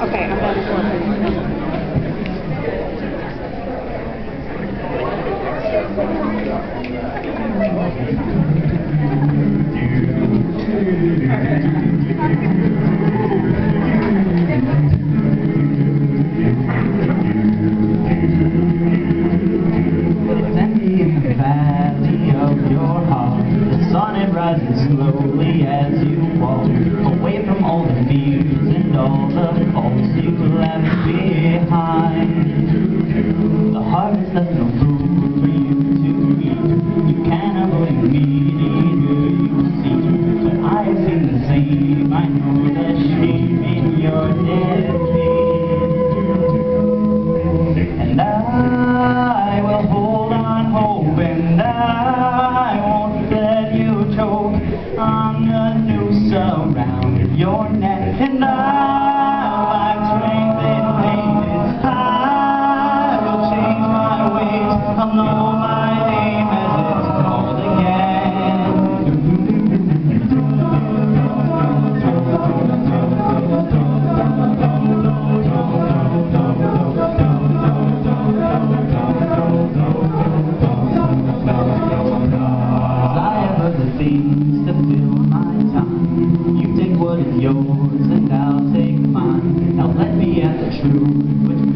Okay, I'm done. In the valley of your heart. The sun it rises slowly as you walk away from all the fears and all the faults you left behind. The heart is left no room for you to. You can't avoid me, neither you see. But I seen the same. I know the shame in your dead and I will hold on hope and I won't let you choke on the noose around your neck and I things to fill my time. You take what is yours and I'll take mine. Now let me at the truth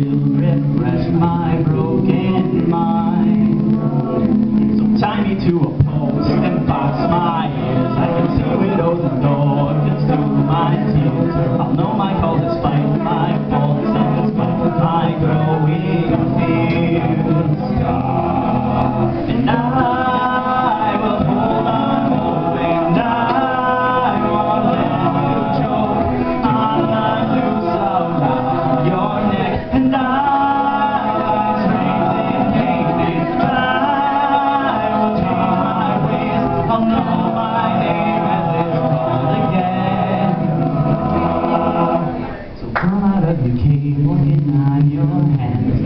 Put it on your hands.